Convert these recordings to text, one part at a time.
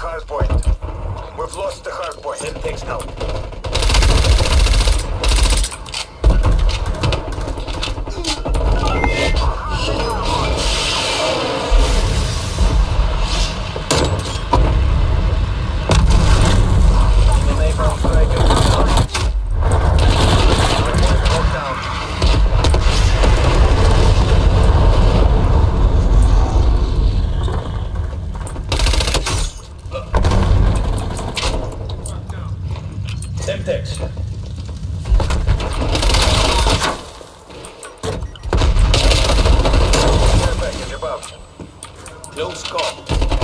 hard. We've lost the hard point. Then. tactics. Package above. Close call.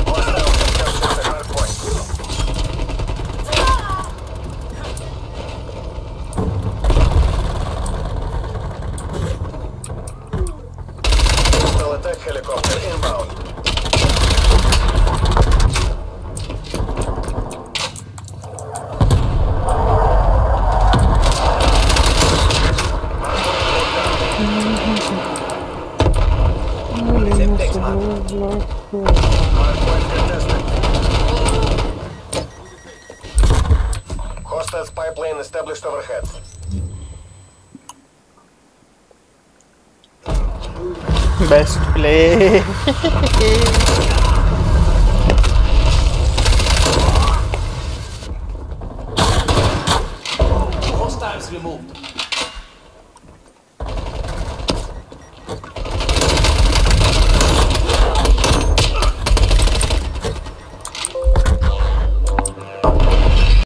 Hostile has captured the hard point. Hostile attack helicopter Hostiles pipeline established overhead. Best play. Hostiles removed.